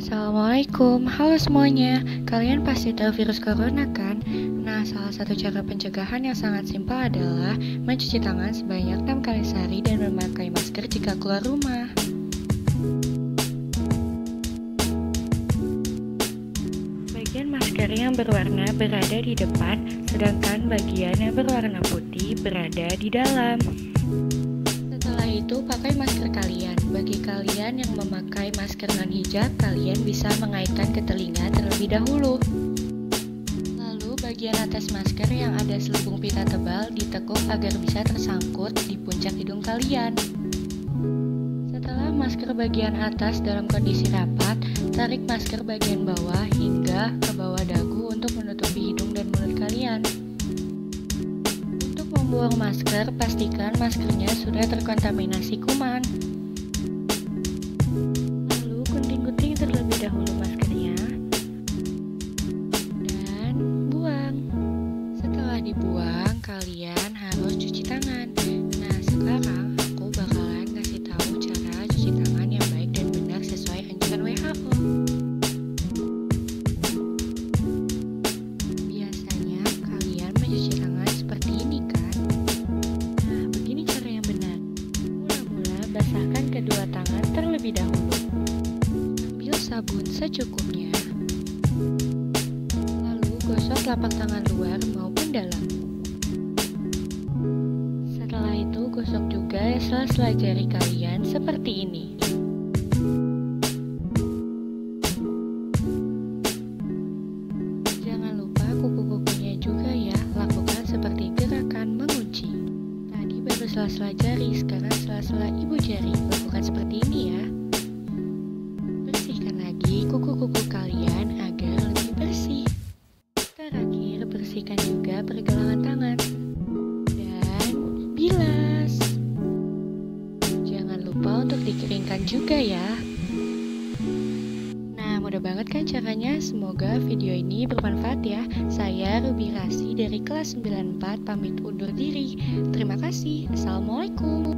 Assalamualaikum, halo semuanya. Kalian pasti tahu virus corona kan? Nah, salah satu cara pencegahan yang sangat simpel adalah mencuci tangan sebanyak 6 kali sehari dan memakai masker jika keluar rumah. Bagian masker yang berwarna berada di depan, sedangkan bagian yang berwarna putih berada di dalam. Itu, pakai masker kalian. Bagi kalian yang memakai masker non-hijab, kalian bisa mengaitkan ke telinga terlebih dahulu. Lalu, bagian atas masker yang ada selubung pita tebal ditekuk agar bisa tersangkut di puncak hidung kalian. Setelah masker bagian atas dalam kondisi rapat, tarik masker bagian bawah hingga ke bawah dagu untuk menutupi hidung dan mulut kalian. Membuang masker, pastikan maskernya sudah terkontaminasi kuman. Lalu gunting-gunting terlebih dahulu maskernya dan buang. Setelah dibuang, kalian harus cuci tangan. Kedua tangan terlebih dahulu. Ambil sabun secukupnya. Lalu gosok telapak tangan luar maupun dalam. Setelah itu gosok juga sela-sela jari kalian seperti ini. Sela-sela jari, sekarang sela-sela ibu jari. Lakukan seperti ini ya. Bersihkan lagi kuku-kuku kalian agar lebih bersih. Terakhir, bersihkan juga pergelangan tangan. Dan bilas. Jangan lupa untuk dikeringkan juga ya. Mudah banget kan caranya? Semoga video ini bermanfaat ya. Saya Ruby Rasi dari kelas 94 pamit undur diri. Terima kasih. Assalamualaikum.